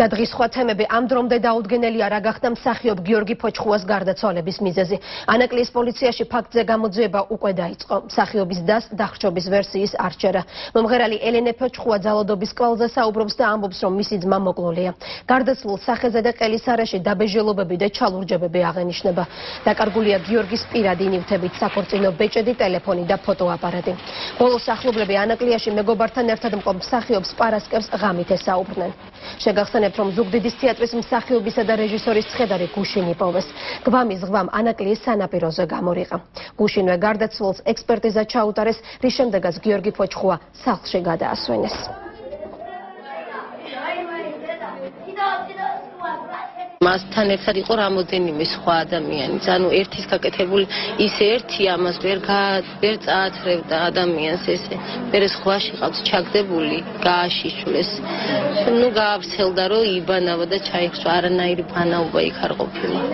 და დღის სხვა თემები ამ დრომდე დაუდგენელია რა გახდა მსახიობ გიორგი ფოჩხუას გარდაცვალების მიზეზი. ანაკლის პოლიციაში ფაქტზე გამოძიება უკვე დაიწყო. მსახიობის დას დახრჩობის ვერსიის არჩერა. მომღერალი ელენე ფოჩხუა ძალადობის კვალზე საუბრობს და ამბობს, რომ მისი ძმა მოკლულია. გარდაცვლილ სახეზე და ყელისარაში დაბეჟელობები და ჩალურჯებები აღენიშნება. დაკარგულია გიორგის პირადი ნივთებით, საქორწინო ბეჭედი, ტელეფონი და ფოტოაპარატი. ბოლოს ახლობლები ანაკლიაში მეგობართან ერთად მყოფ მსახიობს პარასკევს ღამით ესაუბრნენ. შეგახსენებთ, რომ ზუგდიდის თეატრის მსახიობისა და რეჟისორის ცხედარი გუშინი პოვეს. გვამის ზღვამ ანაკლიის სანაპიროზე გამორიყა. გუშინვე გარდაცვალს ექსპერტიზა ჩაუტარეს, რის შემდეგაც გიორგი ფოჩხუა სახლში გადაასვენეს. მასთან ერთად იყო რამოდენიმე სხვა ადამიანი. ანუ ერთის გაკეთებული ისე ერთი ამას ვერ ვერ წაათრევდა ადამიანს ესე. მერე სხვაში ყავს ჩაგდებული, გააშიშვლეს. ნუ გაავრცელდა რომ იბანავა და ჩაიქცვა არანაირი ბანაობა იქ არ ყოფილა.